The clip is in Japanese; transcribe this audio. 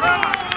Vamos,